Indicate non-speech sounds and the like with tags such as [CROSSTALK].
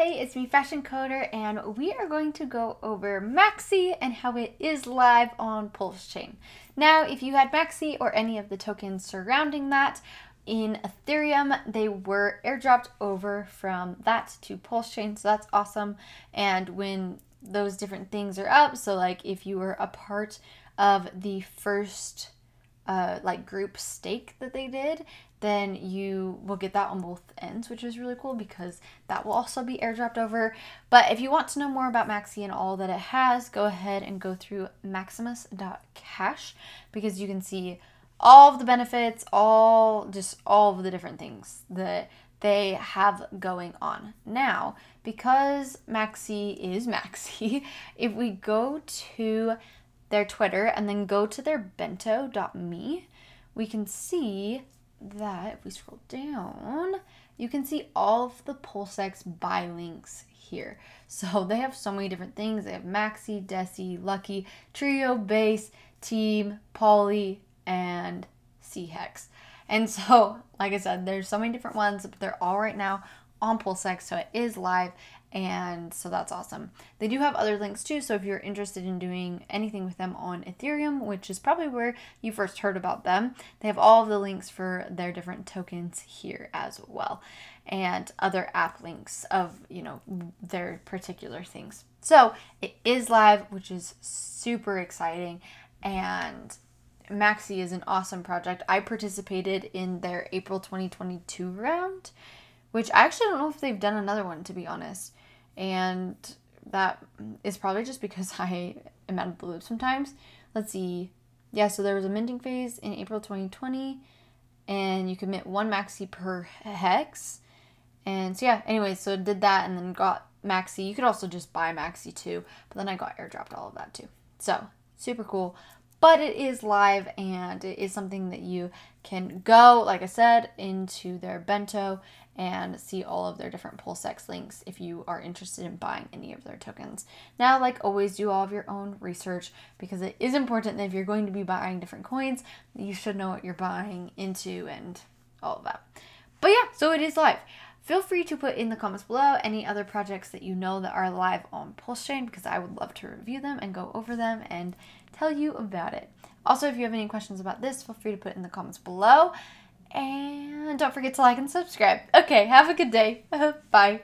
Hey, it's me, Fashion Coder, and we are going to go over Maxi and how it is live on Pulse Chain. Now, if you had Maxi or any of the tokens surrounding that in Ethereum, they were airdropped over from that to Pulse Chain, so that's awesome. And when those different things are up, so like if you were a part of the first uh, like group stake that they did, then you will get that on both ends, which is really cool because that will also be airdropped over. But if you want to know more about Maxi and all that it has, go ahead and go through maximus.cash because you can see all of the benefits, all just all of the different things that they have going on. Now, because Maxi is [LAUGHS] Maxi, if we go to their Twitter and then go to their bento.me, we can see that if we scroll down, you can see all of the PulseX buy links here. So [LAUGHS] they have so many different things. They have Maxi, Deci, Lucky, Trio, Base, Team, Polly, and C-Hex. And [LAUGHS] so, like I said, there's so many different ones, but they're all right now on PulseX, so it is live and so that's awesome. They do have other links too, so if you're interested in doing anything with them on Ethereum, which is probably where you first heard about them, they have all the links for their different tokens here as well, and other app links of, you know, their particular things. So it is live, which is super exciting, and Maxi is an awesome project. I participated in their April 2022 round which I actually don't know if they've done another one to be honest. And that is probably just because [LAUGHS] I am out of the loop sometimes. Let's see. Yeah, so there was a minting phase in April 2020, and you could mint one maxi per hex. And so, yeah, anyway, so did that and then got maxi. You could also just buy maxi too, but then I got airdropped all of that too. So, super cool but it is live and it is something that you can go, like I said, into their bento and see all of their different PulseX links if you are interested in buying any of their tokens. Now, like always, do all of your own research because it is important that if you're going to be buying different coins, you should know what you're buying into and all of that. But yeah, so it is live. Feel free to put in the comments below any other projects that you know that are live on PulseChain because I would love to review them and go over them and tell you about it. Also, if you have any questions about this, feel free to put in the comments below. And don't forget to like and subscribe. Okay, have a good day. [LAUGHS] Bye.